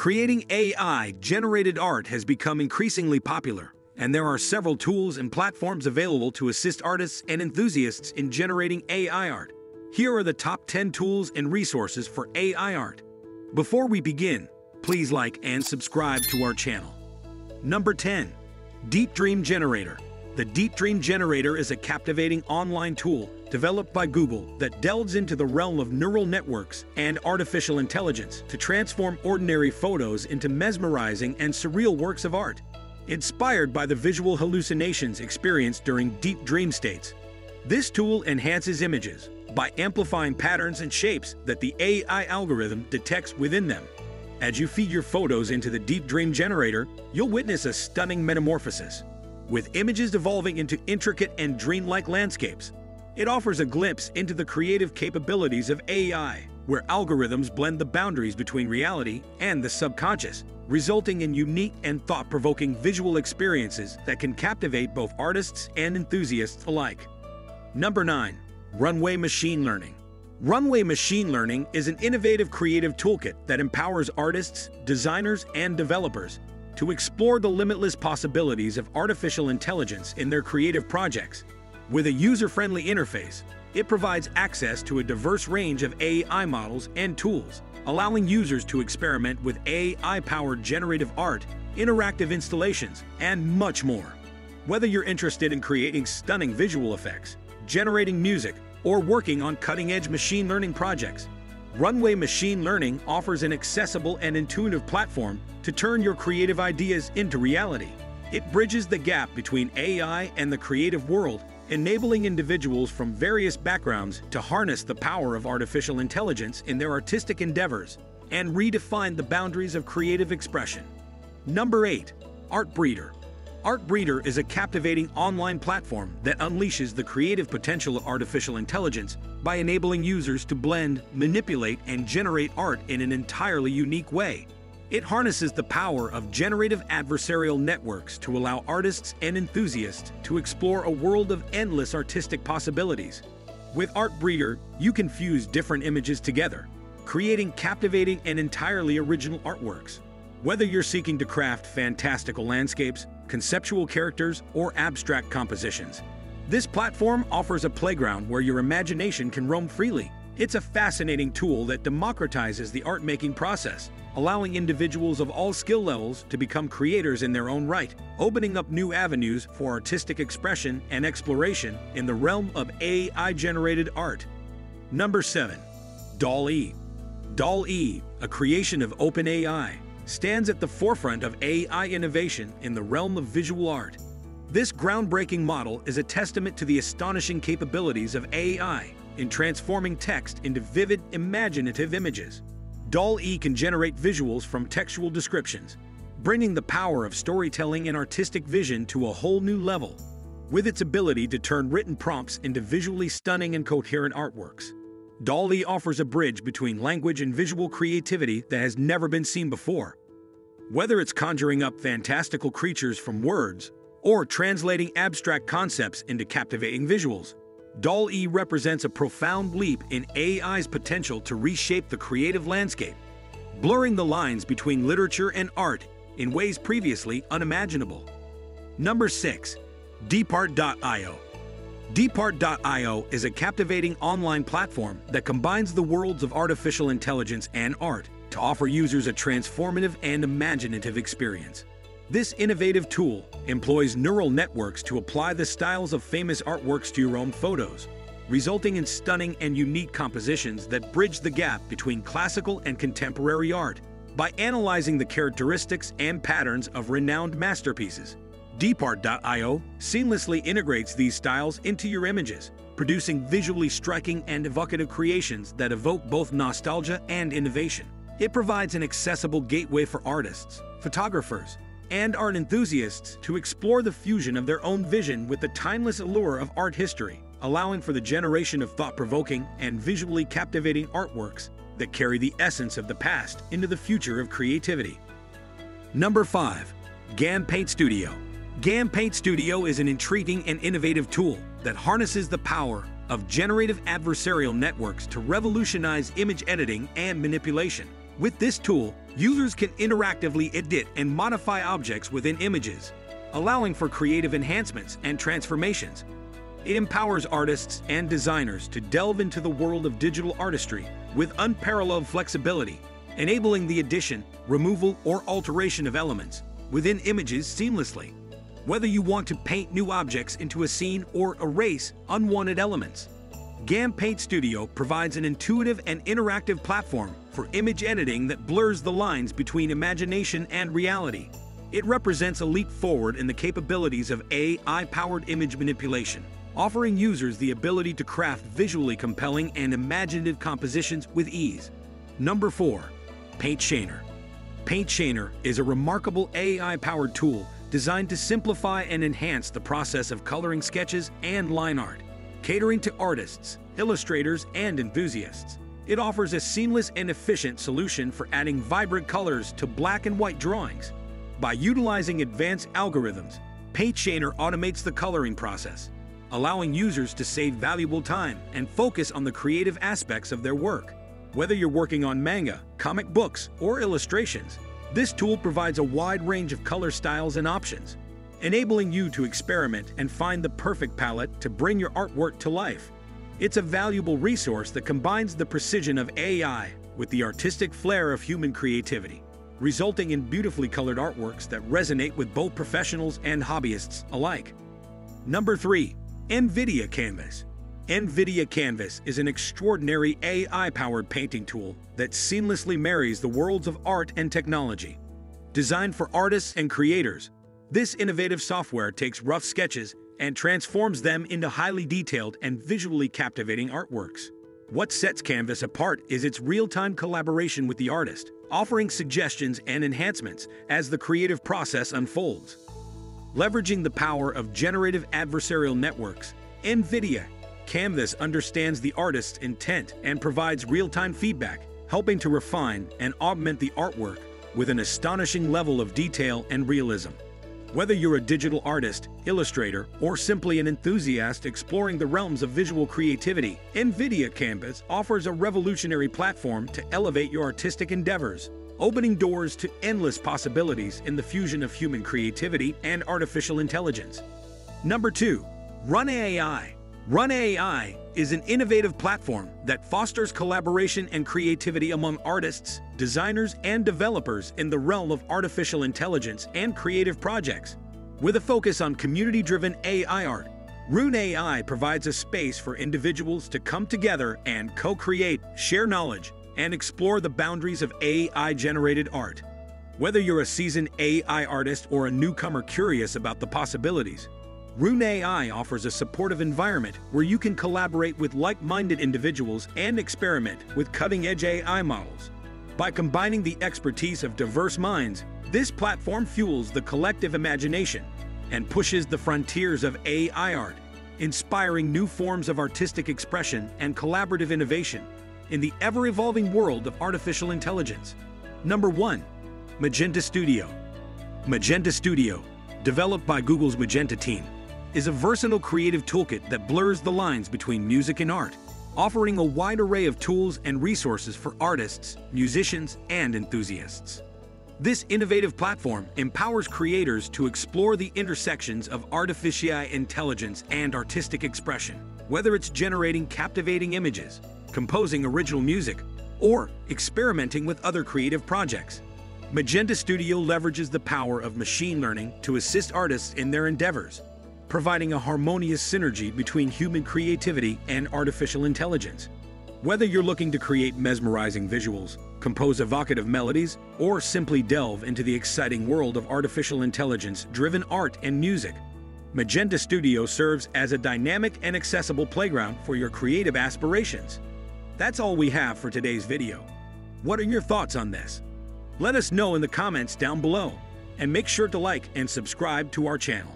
Creating AI-generated art has become increasingly popular, and there are several tools and platforms available to assist artists and enthusiasts in generating AI art. Here are the top 10 tools and resources for AI art. Before we begin, please like and subscribe to our channel. Number 10. Deep Dream Generator. The Deep Dream Generator is a captivating online tool developed by Google that delves into the realm of neural networks and artificial intelligence to transform ordinary photos into mesmerizing and surreal works of art. Inspired by the visual hallucinations experienced during deep dream states, this tool enhances images by amplifying patterns and shapes that the AI algorithm detects within them. As you feed your photos into the Deep Dream Generator, you'll witness a stunning metamorphosis with images evolving into intricate and dreamlike landscapes. It offers a glimpse into the creative capabilities of AI, where algorithms blend the boundaries between reality and the subconscious, resulting in unique and thought-provoking visual experiences that can captivate both artists and enthusiasts alike. Number 9. Runway Machine Learning Runway Machine Learning is an innovative creative toolkit that empowers artists, designers, and developers to explore the limitless possibilities of artificial intelligence in their creative projects. With a user-friendly interface, it provides access to a diverse range of AI models and tools, allowing users to experiment with AI-powered generative art, interactive installations, and much more. Whether you're interested in creating stunning visual effects, generating music, or working on cutting-edge machine learning projects, Runway Machine Learning offers an accessible and intuitive platform to turn your creative ideas into reality. It bridges the gap between AI and the creative world, enabling individuals from various backgrounds to harness the power of artificial intelligence in their artistic endeavors and redefine the boundaries of creative expression. Number 8. Artbreeder Artbreeder is a captivating online platform that unleashes the creative potential of artificial intelligence by enabling users to blend, manipulate, and generate art in an entirely unique way. It harnesses the power of generative adversarial networks to allow artists and enthusiasts to explore a world of endless artistic possibilities. With Art Breeder, you can fuse different images together, creating captivating and entirely original artworks. Whether you're seeking to craft fantastical landscapes, conceptual characters, or abstract compositions. This platform offers a playground where your imagination can roam freely. It's a fascinating tool that democratizes the art-making process, allowing individuals of all skill levels to become creators in their own right, opening up new avenues for artistic expression and exploration in the realm of AI-generated art. Number 7. DALL-E DALL-E, a creation of OpenAI, stands at the forefront of AI innovation in the realm of visual art. This groundbreaking model is a testament to the astonishing capabilities of AI in transforming text into vivid, imaginative images. DALL-E can generate visuals from textual descriptions, bringing the power of storytelling and artistic vision to a whole new level. With its ability to turn written prompts into visually stunning and coherent artworks, DALL-E offers a bridge between language and visual creativity that has never been seen before. Whether it's conjuring up fantastical creatures from words or translating abstract concepts into captivating visuals, DALL-E represents a profound leap in AI's potential to reshape the creative landscape, blurring the lines between literature and art in ways previously unimaginable. Number 6. Deepart.io Deepart.io is a captivating online platform that combines the worlds of artificial intelligence and art to offer users a transformative and imaginative experience. This innovative tool employs neural networks to apply the styles of famous artworks to your own photos, resulting in stunning and unique compositions that bridge the gap between classical and contemporary art. By analyzing the characteristics and patterns of renowned masterpieces, Deepart.io seamlessly integrates these styles into your images, producing visually striking and evocative creations that evoke both nostalgia and innovation. It provides an accessible gateway for artists, photographers, and art enthusiasts to explore the fusion of their own vision with the timeless allure of art history, allowing for the generation of thought-provoking and visually captivating artworks that carry the essence of the past into the future of creativity. Number 5. GAN Paint Studio GAN Paint Studio is an intriguing and innovative tool that harnesses the power of generative adversarial networks to revolutionize image editing and manipulation. With this tool, users can interactively edit and modify objects within images, allowing for creative enhancements and transformations. It empowers artists and designers to delve into the world of digital artistry with unparalleled flexibility, enabling the addition, removal, or alteration of elements within images seamlessly. Whether you want to paint new objects into a scene or erase unwanted elements, GAN Paint Studio provides an intuitive and interactive platform for image editing that blurs the lines between imagination and reality. It represents a leap forward in the capabilities of AI-powered image manipulation, offering users the ability to craft visually compelling and imaginative compositions with ease. Number 4. Paint Chainer Paint Chainer is a remarkable AI-powered tool designed to simplify and enhance the process of coloring sketches and line art catering to artists, illustrators, and enthusiasts. It offers a seamless and efficient solution for adding vibrant colors to black and white drawings. By utilizing advanced algorithms, Paint Chainer automates the coloring process, allowing users to save valuable time and focus on the creative aspects of their work. Whether you're working on manga, comic books, or illustrations, this tool provides a wide range of color styles and options, enabling you to experiment and find the perfect palette to bring your artwork to life. It's a valuable resource that combines the precision of AI with the artistic flair of human creativity, resulting in beautifully colored artworks that resonate with both professionals and hobbyists alike. Number 3. NVIDIA Canvas NVIDIA Canvas is an extraordinary AI-powered painting tool that seamlessly marries the worlds of art and technology. Designed for artists and creators, this innovative software takes rough sketches and transforms them into highly detailed and visually captivating artworks. What sets Canvas apart is its real-time collaboration with the artist, offering suggestions and enhancements as the creative process unfolds. Leveraging the power of generative adversarial networks, NVIDIA Canvas understands the artist's intent and provides real-time feedback, helping to refine and augment the artwork with an astonishing level of detail and realism. Whether you're a digital artist, illustrator, or simply an enthusiast exploring the realms of visual creativity, NVIDIA Canvas offers a revolutionary platform to elevate your artistic endeavors, opening doors to endless possibilities in the fusion of human creativity and artificial intelligence. Number 2. Run AI Run AI is an innovative platform that fosters collaboration and creativity among artists, designers, and developers in the realm of artificial intelligence and creative projects. With a focus on community-driven AI art, Rune AI provides a space for individuals to come together and co-create, share knowledge, and explore the boundaries of AI-generated art. Whether you're a seasoned AI artist or a newcomer curious about the possibilities, Rune AI offers a supportive environment where you can collaborate with like-minded individuals and experiment with cutting-edge AI models. By combining the expertise of diverse minds, this platform fuels the collective imagination and pushes the frontiers of AI art, inspiring new forms of artistic expression and collaborative innovation in the ever-evolving world of artificial intelligence. Number 1. Magenta Studio Magenta Studio, developed by Google's Magenta team, is a versatile creative toolkit that blurs the lines between music and art, offering a wide array of tools and resources for artists, musicians, and enthusiasts. This innovative platform empowers creators to explore the intersections of artificial intelligence and artistic expression, whether it's generating captivating images, composing original music, or experimenting with other creative projects. Magenta Studio leverages the power of machine learning to assist artists in their endeavors, providing a harmonious synergy between human creativity and artificial intelligence. Whether you're looking to create mesmerizing visuals, compose evocative melodies, or simply delve into the exciting world of artificial intelligence-driven art and music, Magenta Studio serves as a dynamic and accessible playground for your creative aspirations. That's all we have for today's video. What are your thoughts on this? Let us know in the comments down below, and make sure to like and subscribe to our channel.